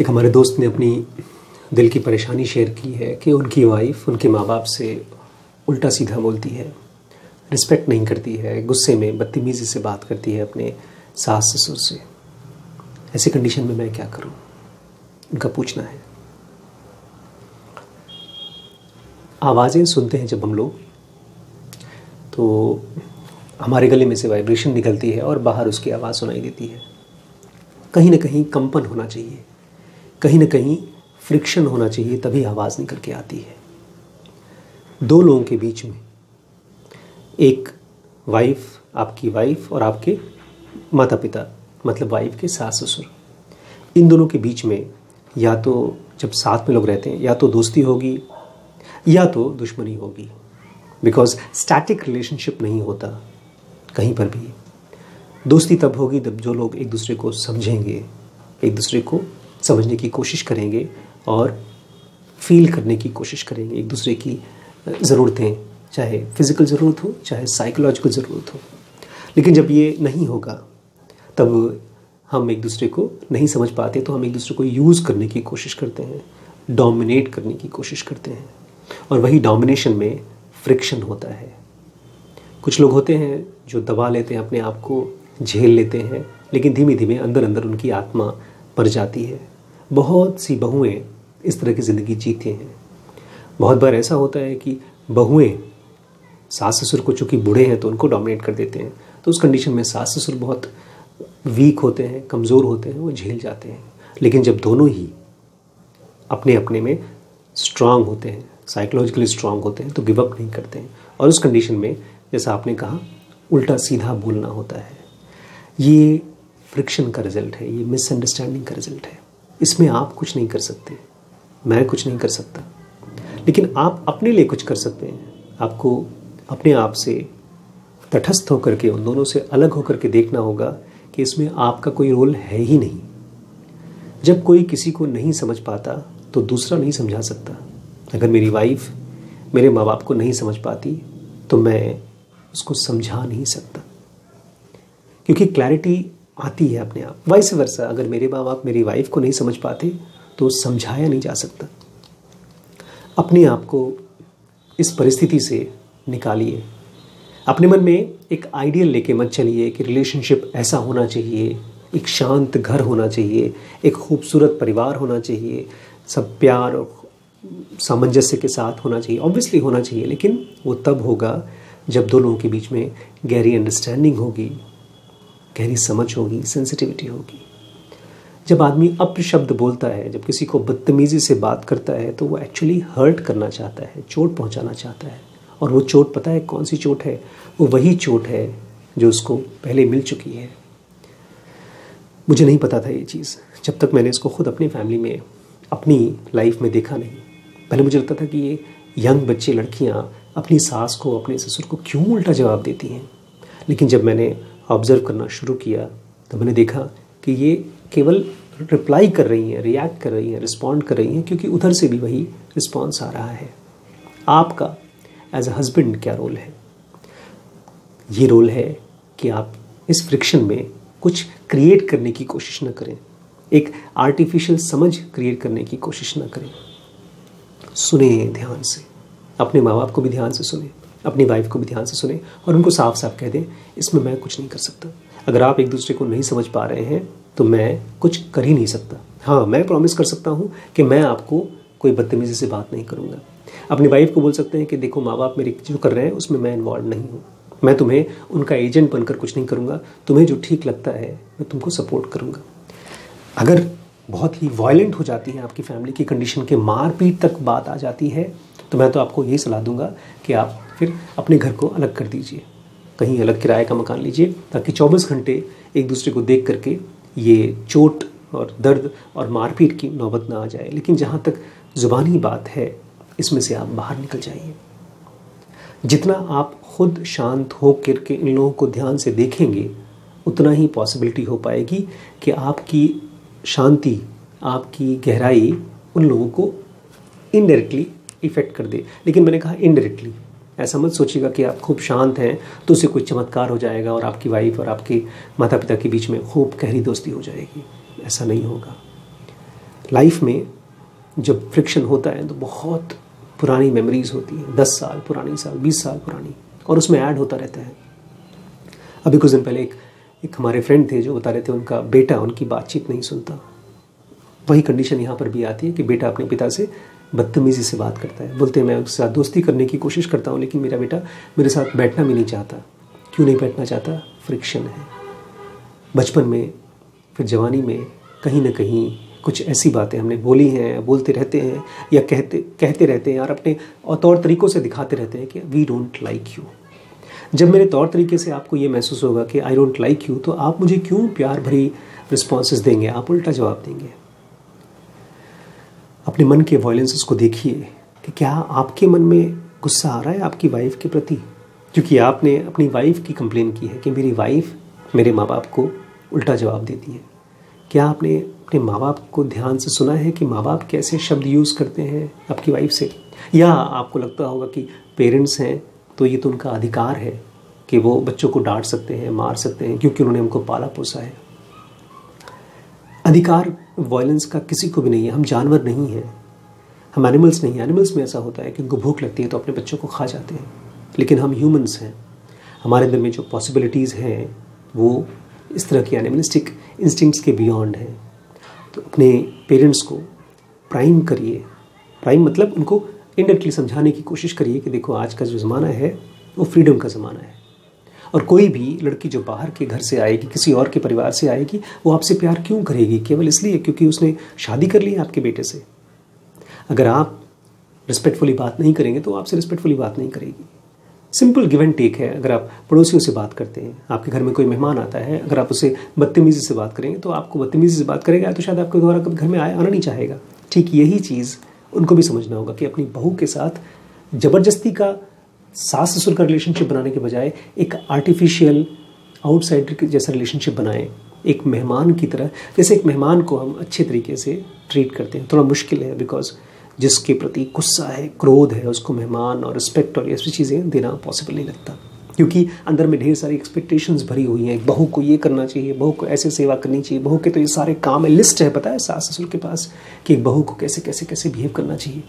एक हमारे दोस्त ने अपनी दिल की परेशानी शेयर की है कि उनकी वाइफ उनके माँ बाप से उल्टा सीधा बोलती है रिस्पेक्ट नहीं करती है, गुस्से में, बदतमीज़ी से बात करती है अपने सास ससुर से। ऐसी कंडीशन में मैं क्या करूँ? उनका पूछना है। आवाज़ें सुनते हैं जब हम लोग तो हमारे गले में से वाइब्रेशन निकलती है और बाहर उसकी आवाज़ सुनाई देती है। कहीं ना कहीं कंपन होना चाहिए। कहीं ना कहीं फ्रिक्शन होना चाहिए, तभी आवाज़ निकल के आती है। दो लोगों के बीच में। एक वाइफ आपकी वाइफ और आपके माता पिता मतलब वाइफ के सास ससुर इन दोनों के बीच में या तो जब साथ में लोग रहते हैं, या तो दोस्ती होगी, या तो दुश्मनी होगी। बिकॉज़ स्टैटिक रिलेशनशिप नहीं होता, कहीं पर भी। दोस्ती तब होगी जब जो लोग एक दूसरे को समझेंगे, एक दूसरे को समझने की कोशिश करेंगे और फील करने की कोशिश करेंगे। एक दूसरे की ज़रूरतें, चाहे फ़िज़िकल ज़रूरत हो, चाहे साइकोलॉजिकल ज़रूरत हो। लेकिन जब ये नहीं होगा, तब हम एक दूसरे को नहीं समझ पाते तो हम एक दूसरे को यूज़ करने की कोशिश करते हैं डोमिनेट करने की कोशिश करते हैं। और वही डोमिनेशन में फ्रिक्शन होता है। कुछ लोग होते हैं जो दबा लेते हैं, अपने आप को झेल लेते हैं, लेकिन धीमे धीमे अंदर अंदर उनकी आत्मा मर जाती है। बहुत सी बहुएँ इस तरह की ज़िंदगी जीते हैं। बहुत बार ऐसा होता है कि बहुएँ सास ससुर को चूँकि बूढ़े हैं तो उनको डोमिनेट कर देते हैं तो उस कंडीशन में सास ससुर बहुत वीक होते हैं, कमज़ोर होते हैं, वो झेल जाते हैं। लेकिन जब दोनों ही अपने अपने में स्ट्रांग होते हैं साइकोलॉजिकली स्ट्रांग होते हैं तो गिव अप नहीं करते हैं। और उस कंडीशन में, जैसा आपने कहा, उल्टा सीधा बोलना होता है। ये फ्रिक्शन का रिज़ल्ट है, ये मिसअंडरस्टैंडिंग का रिज़ल्ट है। इसमें आप कुछ नहीं कर सकते। मैं कुछ नहीं कर सकता। लेकिन आप अपने लिए कुछ कर सकते हैं। आपको अपने आप से तटस्थ होकर के, उन दोनों से अलग होकर के देखना होगा कि इसमें आपका कोई रोल है ही नहीं। जब कोई किसी को नहीं समझ पाता तो दूसरा नहीं समझा सकता। अगर मेरी वाइफ मेरे माँ बाप को नहीं समझ पाती तो मैं उसको समझा नहीं सकता। क्योंकि क्लैरिटी आती है अपने आप। वाइस वर्षा अगर मेरे माँ बाप मेरी वाइफ को नहीं समझ पाते तो समझाया नहीं जा सकता। अपने आप को इस परिस्थिति से निकालिए। अपने मन में एक आइडियल लेके मत चलिए कि रिलेशनशिप ऐसा होना चाहिए, एक शांत घर होना चाहिए, एक खूबसूरत परिवार होना चाहिए, सब प्यार और सामंजस्य के साथ होना चाहिए ऑब्वियसली होना चाहिए, लेकिन वो तब होगा जब दो लोगों के बीच में गहरी अंडरस्टैंडिंग होगी। गहरी समझ होगी सेंसिटिविटी होगी। जब आदमी अप्र शब्द बोलता है, जब किसी को बदतमीज़ी से बात करता है तो वो एक्चुअली हर्ट करना चाहता है, चोट पहुंचाना चाहता है। और वो चोट पता है कौन सी चोट है? वो वही चोट है जो उसको पहले मिल चुकी है। मुझे नहीं पता था ये चीज़, जब तक मैंने इसको खुद अपनी फैमिली में, अपनी लाइफ में देखा नहीं। पहले मुझे लगता था कि ये यंग बच्चे लड़कियाँ अपनी सास को, अपने ससुर को क्यों उल्टा जवाब देती हैं? लेकिन जब मैंने ऑब्ज़र्व करना शुरू किया तो मैंने देखा कि ये केवल रिप्लाई कर रही हैं रिएक्ट कर रही हैं रिस्पॉन्ड कर रही हैं, क्योंकि उधर से भी वही रिस्पॉन्स आ रहा है। आपका एज अ हस्बैंड क्या रोल है? ये रोल है कि आप इस फ्रिक्शन में कुछ क्रिएट करने की कोशिश ना करें। एक आर्टिफिशियल समझ क्रिएट करने की कोशिश ना करें। सुने ध्यान से। अपने माँ बाप को भी ध्यान से सुने। अपनी वाइफ को भी ध्यान से सुने और उनको साफ़ साफ़ कह दें, इसमें मैं कुछ नहीं कर सकता। अगर आप एक दूसरे को नहीं समझ पा रहे हैं तो मैं कुछ कर ही नहीं सकता। हाँ मैं प्रॉमिस कर सकता हूँ कि मैं आपको कोई बदतमीज़ी से बात नहीं करूँगा। अपनी वाइफ को बोल सकते हैं कि, देखो माँ बाप मेरे जो कर रहे हैं, उसमें मैं इन्वॉल्व नहीं हूँ। मैं तुम्हें उनका एजेंट बनकर कुछ नहीं करूँगा। तुम्हें जो ठीक लगता है, मैं तुमको सपोर्ट करूँगा। अगर बहुत ही वायलेंट हो जाती है आपकी फैमिली की कंडीशन के मारपीट तक बात आ जाती है तो मैं तो आपको यही सलाह दूँगा कि आप फिर अपने घर को अलग कर दीजिए। कहीं अलग किराए का मकान लीजिए, ताकि 24 घंटे एक दूसरे को देख करके ये चोट और दर्द और मारपीट की नौबत ना आ जाए। लेकिन जहाँ तक ज़ुबानी बात है, इसमें से आप बाहर निकल जाइए। जितना आप खुद शांत हो कर के इन लोगों को ध्यान से देखेंगे, उतना ही पॉसिबिलिटी हो पाएगी कि आपकी शांति, आपकी गहराई उन लोगों को इनडायरेक्टली इफ़ेक्ट कर दे। लेकिन मैंने कहा इनडायरेक्टली ऐसा मत सोचिएगा कि आप खूब शांत हैं तो उसे कोई चमत्कार हो जाएगा और आपकी वाइफ और आपके माता पिता के बीच में खूब गहरी दोस्ती हो जाएगी। ऐसा नहीं होगा। लाइफ में जब फ्रिक्शन होता है तो बहुत पुरानी मेमोरीज होती हैं। दस साल पुरानी, साल बीस साल पुरानी, और उसमें ऐड होता रहता है। अभी कुछ दिन पहले एक एक हमारे फ्रेंड थे जो बता रहे थे, उनका बेटा उनकी बातचीत नहीं सुनता। वही कंडीशन यहाँ पर भी आती है कि बेटा अपने पिता से बदतमीज़ी से बात करता है। बोलते हैं, मैं उसके साथ दोस्ती करने की कोशिश करता हूँ, लेकिन मेरा बेटा मेरे साथ बैठना भी नहीं चाहता। क्यों नहीं बैठना चाहता? फ्रिक्शन है। बचपन में, फिर जवानी में कहीं ना कहीं कुछ ऐसी बातें हमने बोली हैं, बोलते रहते हैं, या कहते कहते रहते हैं, और अपने और तौर तरीक़ों से दिखाते रहते हैं कि वी डोंट लाइक यू जब मेरे तौर तरीके से आपको ये महसूस होगा कि आई डोंट लाइक यू तो आप मुझे क्यों प्यार भरी रिस्पॉन्स देंगे? आप उल्टा जवाब देंगे। अपने मन के वायलेंसेस को देखिए कि क्या आपके मन में गुस्सा आ रहा है आपकी वाइफ के प्रति? क्योंकि आपने अपनी वाइफ की कंप्लेन की है कि मेरी वाइफ मेरे माँ बाप को उल्टा जवाब देती है। क्या आपने अपने माँ बाप को ध्यान से सुना है कि माँ बाप कैसे शब्द यूज़ करते हैं आपकी वाइफ से? या आपको लगता होगा कि पेरेंट्स हैं तो ये तो उनका अधिकार है कि वो बच्चों को डांट सकते हैं, मार सकते हैं, क्योंकि उन्होंने हमको पाला पोसा है। अधिकार वायलेंस का किसी को भी नहीं है, हम जानवर नहीं हैं। हम एनिमल्स नहीं हैं। एनिमल्स में ऐसा होता है कि उनको भूख लगती है तो अपने बच्चों को खा जाते हैं। लेकिन हम ह्यूमंस हैं। हमारे अंदर में जो पॉसिबिलिटीज़ हैं, वो इस तरह की एनिमलिस्टिक इंस्टिंक्ट्स के बियॉन्ड हैं। तो अपने पेरेंट्स को प्राइम करिए। प्राइम मतलब उनको इनडायरेक्टली समझाने की कोशिश करिए कि देखो आज का जो ज़माना है, वो फ्रीडम का ज़माना है। और कोई भी लड़की जो बाहर के घर से आएगी, किसी और के परिवार से आएगी, वो आपसे प्यार क्यों करेगी? केवल इसलिए क्योंकि उसने शादी कर ली है आपके बेटे से। अगर आप रिस्पेक्टफुली बात नहीं करेंगे तो आपसे रिस्पेक्टफुली बात नहीं करेगी। सिंपल गिव एंड टेक है। अगर आप पड़ोसियों से बात करते हैं, आपके घर में कोई मेहमान आता है, अगर आप उसे बदतमीज़ी से बात करेंगे तो आपको बदतमीज़ी से बात करेगा तो शायद आपके द्वारा कभी घर में आया आना नहीं चाहेगा। ठीक यही चीज़ उनको भी समझना होगा कि अपनी बहू के साथ ज़बरदस्ती का सास ससुर का रिलेशनशिप बनाने के बजाय एक आर्टिफिशियल आउटसाइडर के जैसा रिलेशनशिप बनाएँ। एक मेहमान की तरह, जैसे एक मेहमान को हम अच्छे तरीके से ट्रीट करते हैं। थोड़ा मुश्किल है बिकॉज़ जिसके प्रति गुस्सा है, क्रोध है, उसको मेहमान और रिस्पेक्ट और ऐसी चीज़ें देना पॉसिबल नहीं लगता। क्योंकि अंदर में ढेर सारी एक्सपेक्टेशंस भरी हुई हैं। बहू को ये करना चाहिए, बहू को ऐसे सेवा करनी चाहिए, बहू के तो ये सारे काम है। लिस्ट है, पता है सास ससुर के पास कि बहू को कैसे कैसे कैसे बिहेव करना चाहिए।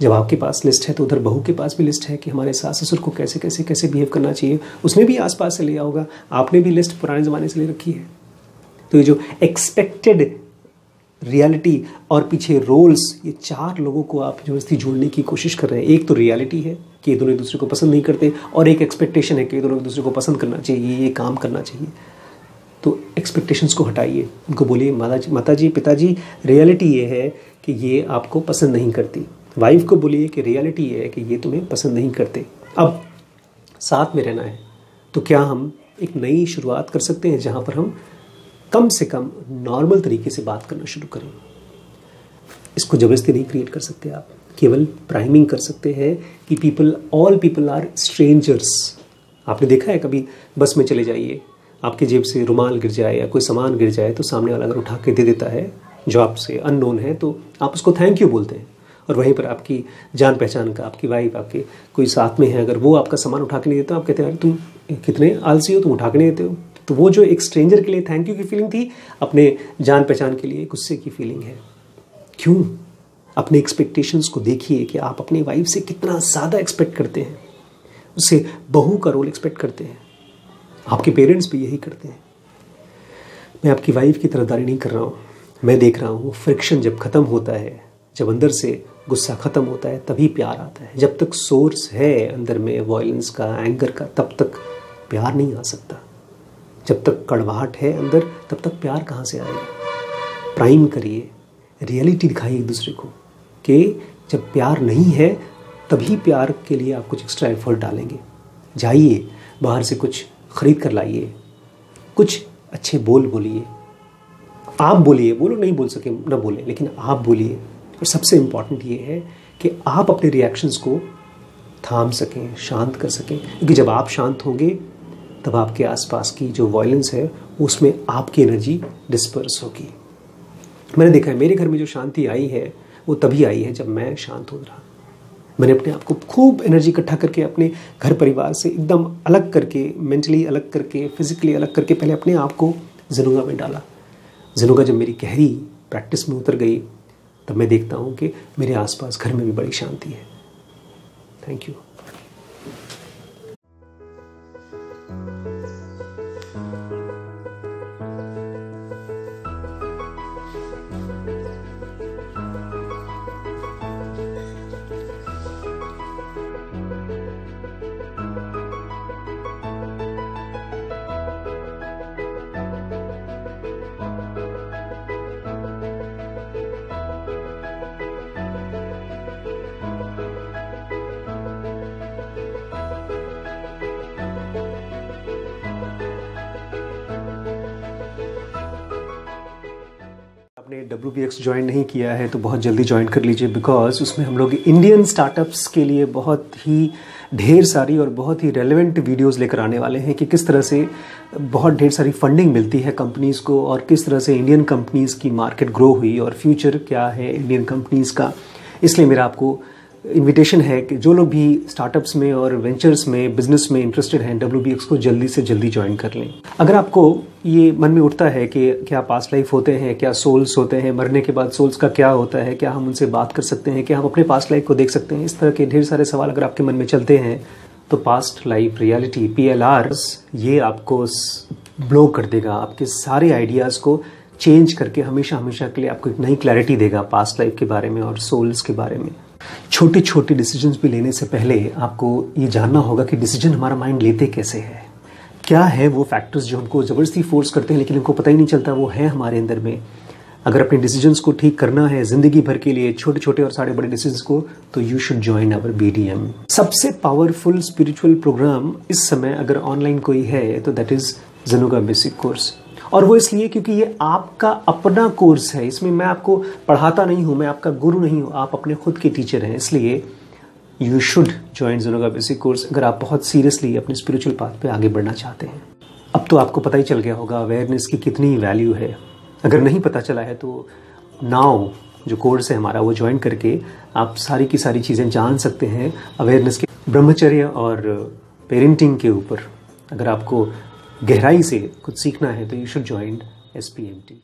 जब आपके पास लिस्ट है तो उधर बहू के पास भी लिस्ट है कि हमारे सास ससुर को कैसे कैसे कैसे बिहेव करना चाहिए। उसने भी आसपास से लिया होगा। आपने भी लिस्ट पुराने ज़माने से ले रखी है। तो ये जो एक्सपेक्टेड रियलिटी और पीछे रोल्स ये चार लोगों को आप ज़बरदस्ती जोड़ने की कोशिश कर रहे हैं। एक तो रियलिटी है कि ये दोनों एक दूसरे को पसंद नहीं करते, और एक एक्सपेक्टेशन है कि ये दोनों एक दूसरे को पसंद करना चाहिए, ये काम करना चाहिए। तो एक्सपेक्टेशंस को हटाइए। उनको बोलिए, माता जी पिताजी रियलिटी ये है कि ये आपको पसंद नहीं करती। वाइफ को बोलिए कि रियलिटी ये है कि ये तुम्हें पसंद नहीं करते। अब साथ में रहना है। तो क्या हम एक नई शुरुआत कर सकते हैं जहाँ पर हम कम से कम नॉर्मल तरीके से बात करना शुरू करें? इसको ज़बरदस्ती नहीं क्रिएट कर सकते आप। केवल प्राइमिंग कर सकते हैं कि people all people are strangers आपने देखा है कभी बस में चले जाइए, आपके जेब से रुमाल गिर जाए या कोई सामान गिर जाए तो सामने वाला अगर उठा के दे देता है, जो आपसे अननोन है तो आप उसको थैंक यू बोलते हैं। और वहीं पर आपकी जान पहचान का, आपकी वाइफ आपके कोई साथ में है, अगर वो आपका सामान उठा के नहीं देता आप कहते हैं तुम कितने आलसी हो, तुम उठा के नहीं देते हो। तो वो जो एक स्ट्रेंजर के लिए थैंक यू की फीलिंग थी, अपने जान पहचान के लिए गुस्से की फीलिंग है। क्यों? अपने एक्सपेक्टेशंस को देखिए कि आप अपनी वाइफ से कितना ज़्यादा एक्सपेक्ट करते हैं। उससे बहू का रोल एक्सपेक्ट करते हैं। आपके पेरेंट्स भी यही करते हैं। मैं आपकी वाइफ की तरफदारी नहीं कर रहा हूँ। मैं देख रहा हूँ, वो फ्रिक्शन जब ख़त्म होता है, जब अंदर से गुस्सा ख़त्म होता है, तभी प्यार आता है। जब तक सोर्स है अंदर में वॉयलेंस का एंगर का, तब तक प्यार नहीं आ सकता। जब तक कड़वाहट है अंदर, तब तक प्यार कहाँ से आएगा? प्राइम करिए रियलिटी दिखाइए एक दूसरे को कि जब प्यार नहीं है, तभी प्यार के लिए आप कुछ एक्स्ट्रा एफर्ट डालेंगे। जाइए, बाहर से कुछ ख़रीद कर लाइए, कुछ अच्छे बोल बोलिए। आप बोलिए लोग नहीं बोल सके, ना बोले, लेकिन आप बोलिए। और सबसे इंपॉर्टेंट ये है कि आप अपने रिएक्शंस को थाम सकें, शांत कर सकें। क्योंकि जब आप शांत होंगे, तब आपके आसपास की जो वायलेंस है, उसमें आपकी एनर्जी डिस्पर्स होगी। मैंने देखा है, मेरे घर में जो शांति आई है, वो तभी आई है जब मैं शांत हो रहा। मैंने अपने आप को खूब एनर्जी इकट्ठा करके, अपने घर परिवार से एकदम अलग करके मेंटली अलग करके फिजिकली अलग करके पहले अपने आप को जिनुगा में डाला। जिनुगा जब मेरी गहरी प्रैक्टिस में उतर गई तब मैं देखता हूँ कि मेरे आसपास घर में भी बड़ी शांति है। Thank you W B X join नहीं किया है तो बहुत जल्दी ज्वाइन कर लीजिए बिकॉज़ उसमें हम लोग इंडियन स्टार्टअप्स के लिए बहुत ही ढेर सारी और बहुत ही रेलिवेंट वीडियोस लेकर आने वाले हैं कि किस तरह से बहुत ढेर सारी फंडिंग मिलती है कंपनीज़ को और किस तरह से इंडियन कंपनीज़ की मार्केट ग्रो हुई और फ्यूचर क्या है इंडियन कंपनीज़ का। इसलिए मेरा आपको इनविटेशन है कि जो लोग भी स्टार्टअप्स में और वेंचर्स में बिज़नेस में इंटरेस्टेड हैं डब्ल्यू को जल्दी से जल्दी ज्वाइन कर लें। अगर आपको ये मन में उठता है कि क्या पास्ट लाइफ होते हैं, क्या सोल्स होते हैं, मरने के बाद सोल्स का क्या होता है, क्या हम उनसे बात कर सकते हैं, क्या हम अपने पास्ट लाइफ को देख सकते हैं, इस तरह के ढेर सारे सवाल अगर आपके मन में चलते हैं तो past life reality P L ये आपको ब्लो कर देगा। आपके सारे आइडियाज़ को चेंज करके हमेशा हमेशा के लिए आपको एक नई क्लैरिटी देगा पास्ट लाइफ के बारे में और सोल्स के बारे में। छोटे छोटे डिसीजंस भी लेने से पहले आपको ये जानना होगा कि डिसीज़न हमारा माइंड लेते कैसे है। क्या है वो फैक्टर्स जो हमको ज़बरदस्ती फोर्स करते हैं, लेकिन हमको पता ही नहीं चलता वो है हमारे अंदर में। अगर अपने डिसीजंस को ठीक करना है ज़िंदगी भर के लिए छोटे छोटे और सारे बड़े डिसीजंस को तो you should join our BDM सबसे पावरफुल स्पिरिचुअल प्रोग्राम इस समय अगर ऑनलाइन कोई है तो दैट इज़ जनुगा बेसिक कोर्स और वो इसलिए क्योंकि ये आपका अपना कोर्स है। इसमें मैं आपको पढ़ाता नहीं हूँ, मैं आपका गुरु नहीं हूँ, आप अपने खुद के टीचर हैं। इसलिए यू शुड ज्वाइन जोनोगा बेसिक कोर्स अगर आप बहुत सीरियसली अपने स्पिरिचुअल पाथ पे आगे बढ़ना चाहते हैं। अब तो आपको पता ही चल गया होगा अवेयरनेस की कितनी वैल्यू है। अगर नहीं पता चला है तो नाउ जो कोर्स है हमारा, वो ज्वाइन करके आप सारी की सारी चीज़ें जान सकते हैं। अवेयरनेस के ब्रह्मचर्य और पेरेंटिंग के ऊपर। अगर आपको गहराई से कुछ सीखना है तो you should join S P M T